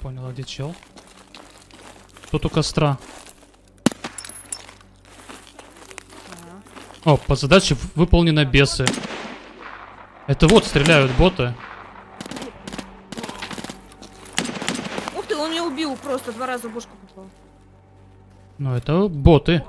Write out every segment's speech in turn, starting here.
Понял, а где чел? Тут у костра. О, по задаче в- выполнено бесы. Это вот стреляют боты. Ух ты, он меня убил просто, два раза в бошку попал. Ну, это боты.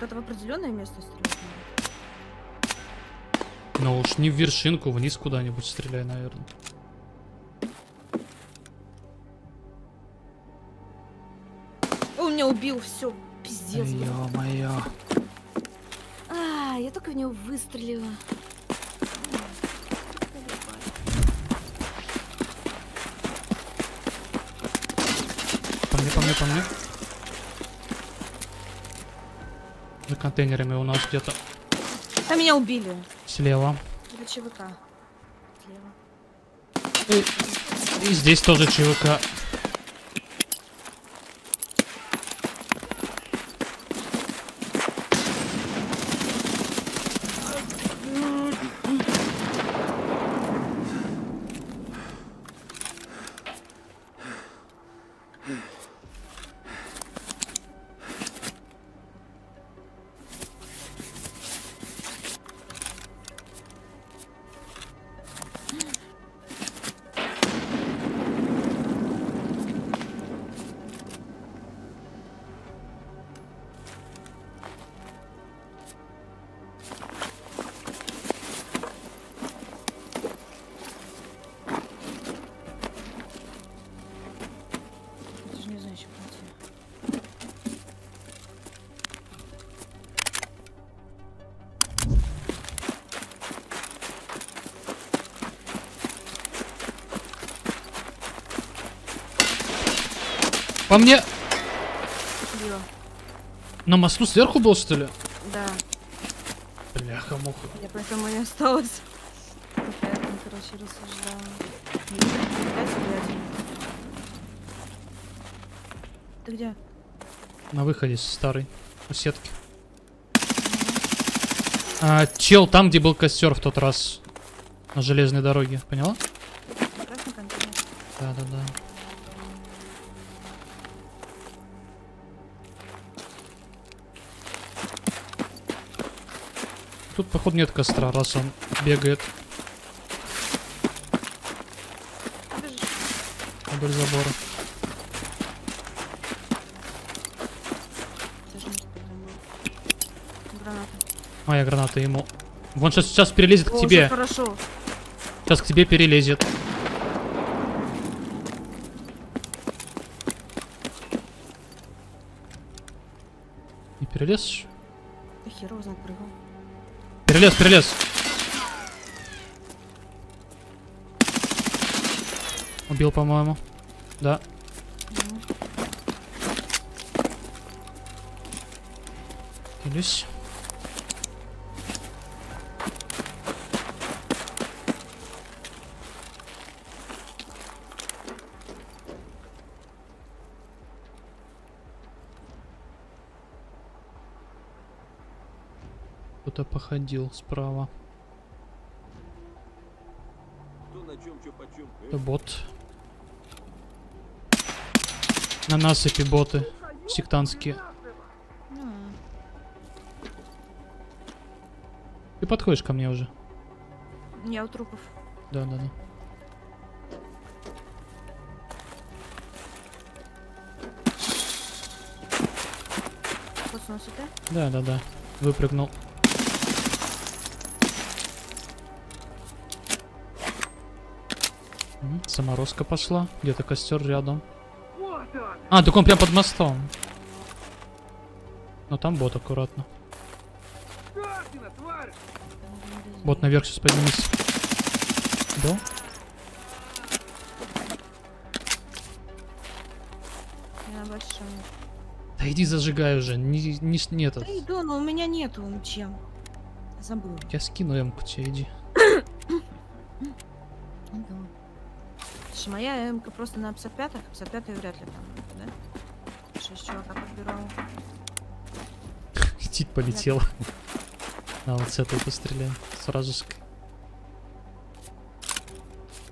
Когда в определенное место стрелять надо? Но уж не в вершинку, вниз куда-нибудь стреляй, наверное. Он меня убил, все, пиздец. Ё-моё. А, я только в него выстрелила. По мне, по мне, по мне. За контейнерами у нас где-то Там меня убили. слева. Это ЧВК. Слева. И, и здесь тоже ЧВК. По мне! Убила. На мосту сверху был, что ли? Да, Бляха-муха. я поэтому и осталась. Пока я там, короче, рассуждала. Ты где? На выходе с старой у сетки. А, чел там, где был костер в тот раз. На железной дороге. Поняла? Красный Тут, походу, нет костра, раз он бегает вдоль забора. Не спрыгнул. Граната. Моя граната ему. Вон сейчас, сейчас перелезет к О, тебе. уже хорошо. Сейчас к тебе перелезет. Не перелез? Да хер его знает, прыгал. Перелез, перелез. Убил, по-моему. Да. Делюсь. Кто-то походил справа. Кто на чем, что почем. Это бот. На насыпи боты. Сектантские. ну, Ты подходишь ко мне уже. я у трупов. Да, да, да. Коснулся? Да, да, да. Выпрыгнул. М, Саморозка пошла. Где-то костер рядом. А, так он прям под мостом. Но там бот аккуратно. Бот наверх сейчас поднимется. Да? Я на большом. Да иди зажигай уже. Не, не, не этот. Да иду, но у меня нету ничем. Забыл. Я скину эмку тебе, иди. Слушай, моя МК просто на 55-х, 55-й вряд ли там, да? Шесть чувака подбирал. Тит полетел. А вот с этой постреляем. Сразу с...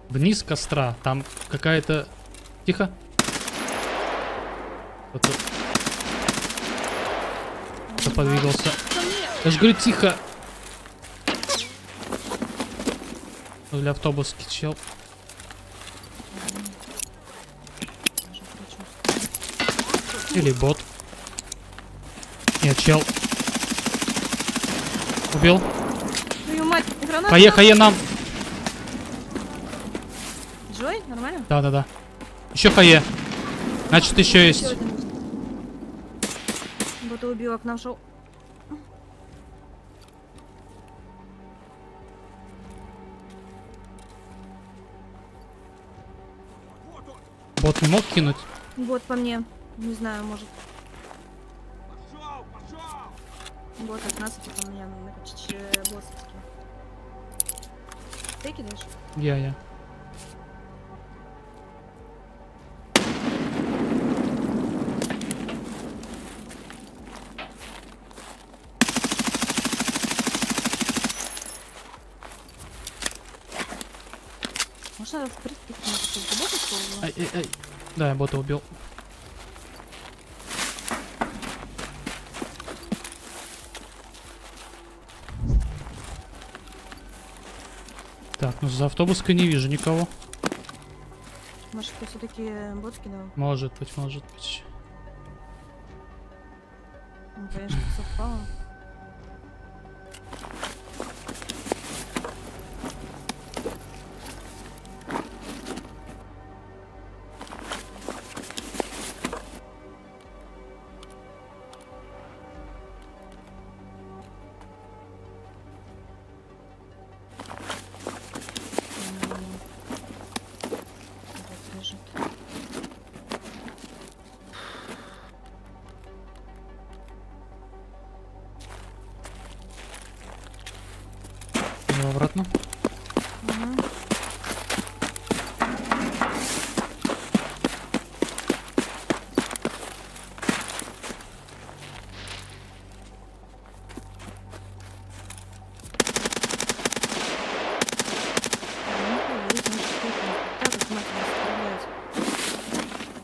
Вниз костра. Там какая-то... Тихо. Кто-то... Кто подвигался. Я же говорю, тихо. Для автобуски чел. Даже хочу. Или бот. Нет, чел. Убил. Твою мать, граната! Хае, хае нам. Джой, нормально? Да-да-да. Еще хае. Значит, еще есть. Бота убила, к нам шел. Бот не мог кинуть? Бот по мне. Не знаю, может. Пошел, пошел! Бот от нас, а потом меня на почти боссовский. Ты кидаешь? Я, я. Можно в принципе кинуть бота словно? Ай, ай, ай. Да, я бота убил. За автобуской не вижу никого. Может, ты все-таки бот кидал? Может быть, может быть. Ну, конечно, совпало.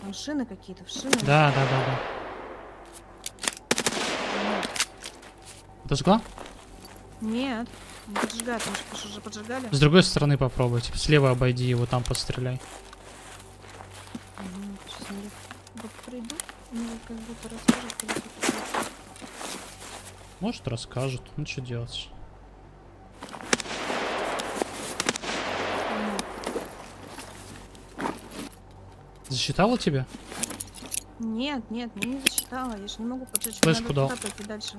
Там шины какие-то, в шины? Да, да, да, да. Подожгла? Нет, что ж уже поджигали. С другой стороны попробуйте. Слева обойди его, там постреляй. Мгм, Сейчас они вот придут, мне как будто расскажут, как это делать. Может, расскажут. Ну, что делать? Засчитала тебя? Нет, нет, не засчитала, я же не могу поджечь. Флешку дал. дальше.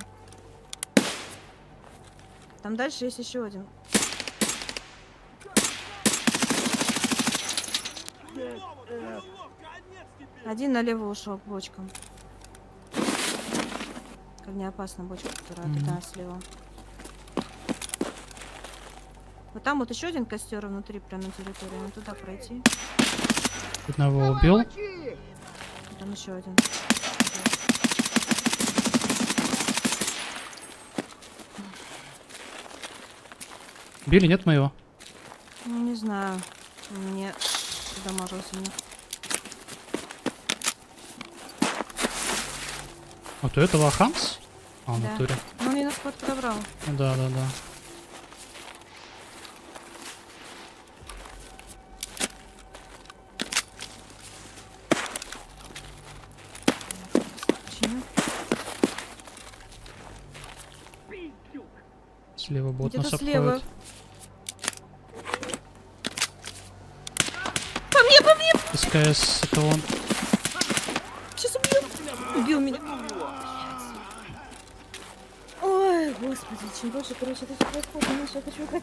Там дальше есть еще один. Один налево ушел к бочкам. Как не опасна бочка, которая Мгм. туда слева. Вот там вот еще один костер внутри, прямо на территории. Надо туда пройти. Одного убил. Там еще один. Били, нет моего? Ну, не знаю. Мне дамажил сильно. Вот у этого Хамс? А, в Да. натуре. Ну, мне на сход подобрал. Да, да, да. Слева бот нас Где-то слева. обходит. По мне, СКС, это он. Сейчас убью! Убил меня. Ой, господи, чем больше, короче, это все происходит, меньше я хочу играть.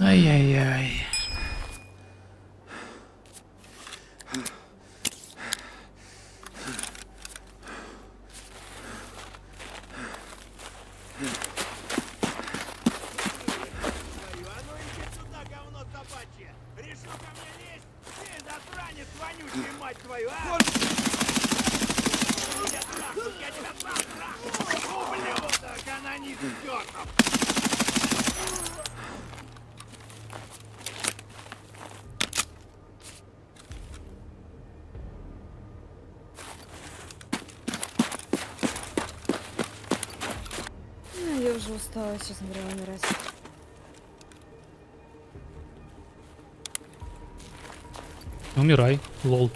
Ай-яй-яй. мать твою, а? Я трахну, я тебя трахну! Ублюдок, анонист чертов! Я уже устала, честно говоря, умирать. Умирай, лол.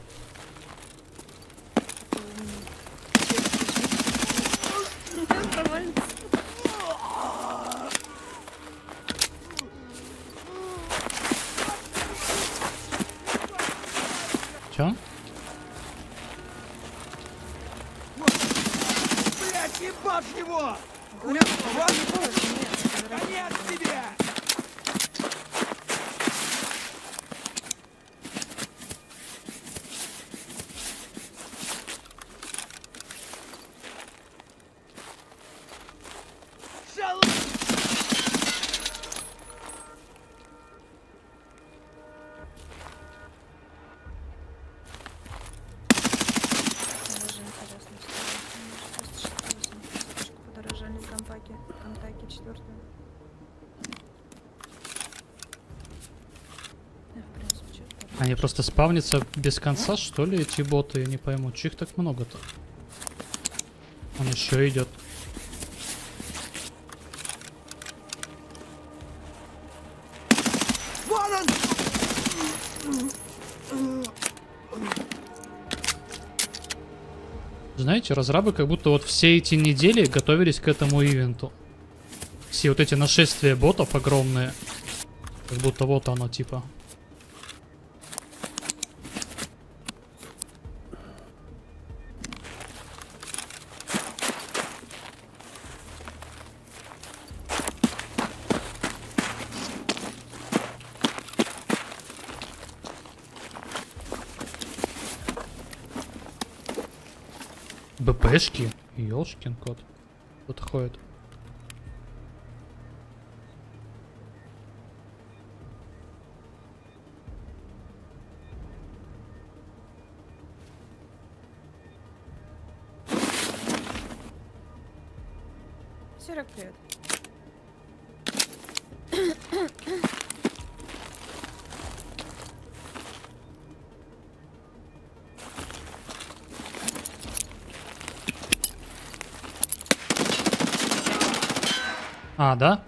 Они просто спавнятся без конца, что ли, эти боты? Я не пойму, чё их так много-то? Он еще идет. Знаете, разрабы как будто вот все эти недели готовились к этому ивенту. Все вот эти нашествия ботов огромные. Как будто вот оно, типа. БПшки? Ёлшкин кот. Кто-то ходит. Серег, привет. А, да?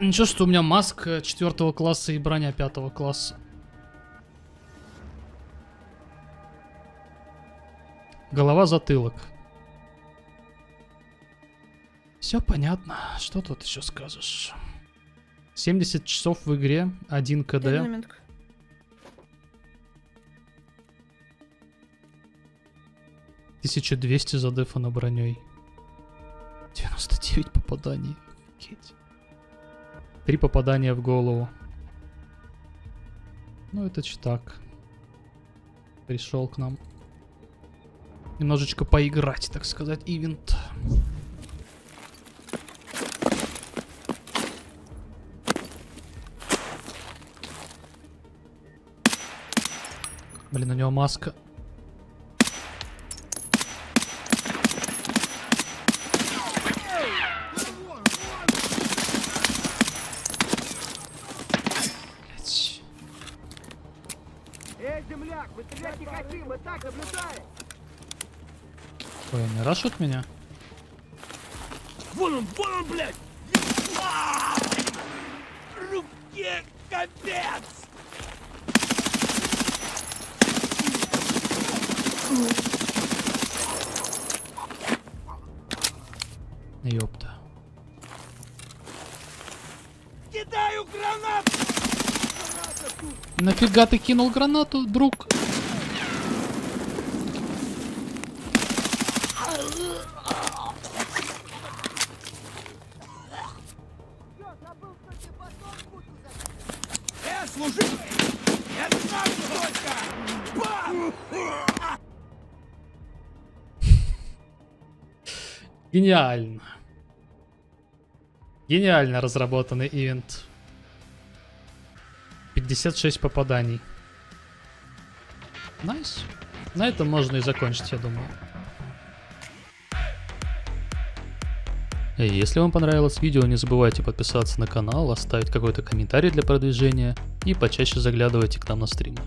Ничего, что у меня маск э, четвертого класса и броня пятого класса. Голова затылок. Все понятно. Что тут еще скажешь? 70 часов в игре, 1 КД. Тысяча двести задефана броней. 99 попаданий. Офигеть. Три попадания в голову. Ну, это так. Пришел к нам. Немножечко поиграть, так сказать, ивент. Блин, у него маска. Ой, они рашут меня? Вон он, вон он, блядь! Руке капец! Ёпта. Кидаю гранату! Нафига ты кинул гранату, друг? Гениально. Гениально разработанный ивент. 56 попаданий. Nice. На этом можно и закончить, я думаю. Если вам понравилось видео, не забывайте подписаться на канал, оставить какой-то комментарий для продвижения и почаще заглядывайте к нам на стримы.